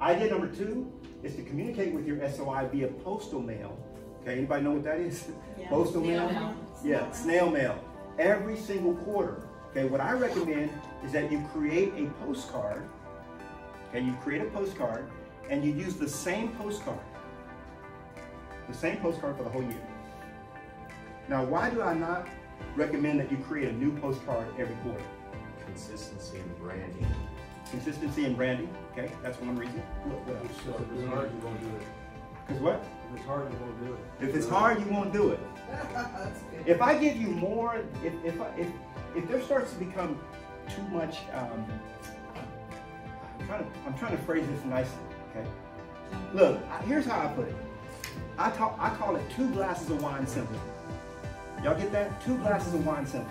Idea number two is to communicate with your SOI via postal mail. Okay, anybody know what that is? Yeah. Postal Snail mail? mail. Yeah, snail mail. Every single quarter. Okay, what I recommend is that you create a postcard. Okay, you create a postcard and you use the same postcard. The same postcard for the whole year. Now, why do I not recommend that you create a new postcard every quarter? Consistency and branding. Consistency and branding, okay, that's one reason. What- what else? So if it's hard, you won't do it. Cause what? If it's hard, you won't do it. If it's hard, you won't do it. If I give you more, if, if, I- if, if there starts to become too much, um, I'm trying to, I'm trying to phrase this nicely, okay? Look, I- here's how I put it. I call, I call it two glasses of wine simple. Y'all get that? Two glasses of wine simple.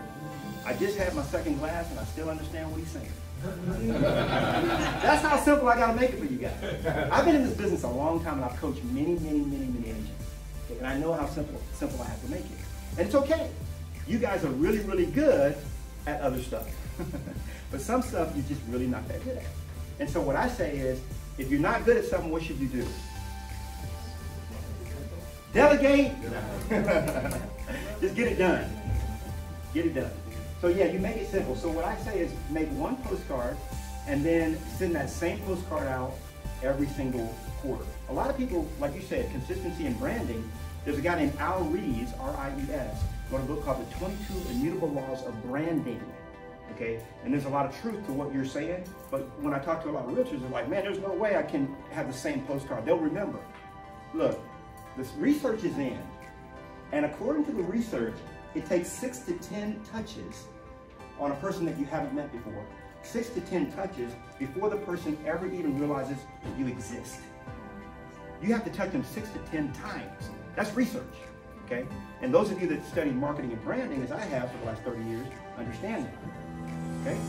I just had my second glass and I still understand what he's saying. That's how simple I gotta make it for you guys. I've been in this business a long time and I've coached many, many, many, many agents. Okay, And I know how simple, simple I have to make it. And it's okay. You guys are really, really good at other stuff. but some stuff you're just really not that good at. And so what I say is, if you're not good at something, what should you do? Delegate. just get it done. Get it done. So yeah, you make it simple. So what I say is make one postcard and then send that same postcard out every single quarter. A lot of people, like you said, consistency and branding. There's a guy named Al Ries, R-I-E-S, wrote a book called The 22 Immutable Laws of Branding. Okay, and there's a lot of truth to what you're saying, but when I talk to a lot of realtors, they're like, man, there's no way I can have the same postcard. They'll remember. Look, this research is in, and according to the research, it takes six to 10 touches on a person that you haven't met before. Six to 10 touches before the person ever even realizes you exist. You have to touch them six to 10 times. That's research, okay? And those of you that study marketing and branding, as I have for the last 30 years, understand that, okay?